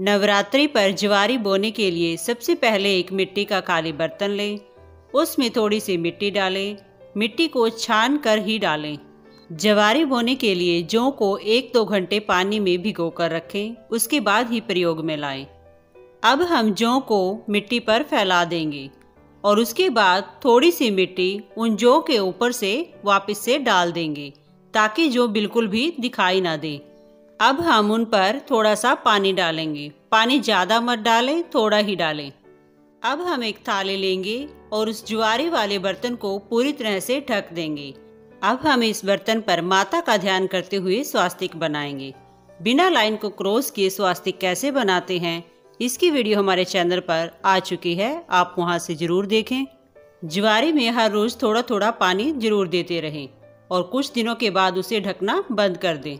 नवरात्रि पर ज्वारी बोने के लिए सबसे पहले एक मिट्टी का खाली बर्तन लें। उसमें थोड़ी सी मिट्टी डालें। मिट्टी को छान कर ही डालें। ज्वारी बोने के लिए जौ को एक दो घंटे पानी में भिगो कर रखें। उसके बाद ही प्रयोग में लाएँ। अब हम जौ को मिट्टी पर फैला देंगे और उसके बाद थोड़ी सी मिट्टी उन जौ के ऊपर से वापस से डाल देंगे ताकि जो बिल्कुल भी दिखाई ना दे। अब हम उन पर थोड़ा सा पानी डालेंगे। पानी ज़्यादा मत डालें, थोड़ा ही डालें। अब हम एक थाली लेंगे और उस ज्वारे वाले बर्तन को पूरी तरह से ढक देंगे। अब हम इस बर्तन पर माता का ध्यान करते हुए स्वास्तिक बनाएँगे। बिना लाइन को क्रॉस किए स्वास्तिक कैसे बनाते हैं, इसकी वीडियो हमारे चैनल पर आ चुकी है। आप वहाँ से ज़रूर देखें। ज्वारे में हर रोज़ थोड़ा थोड़ा पानी ज़रूर देते रहें और कुछ दिनों के बाद उसे ढकना बंद कर दें।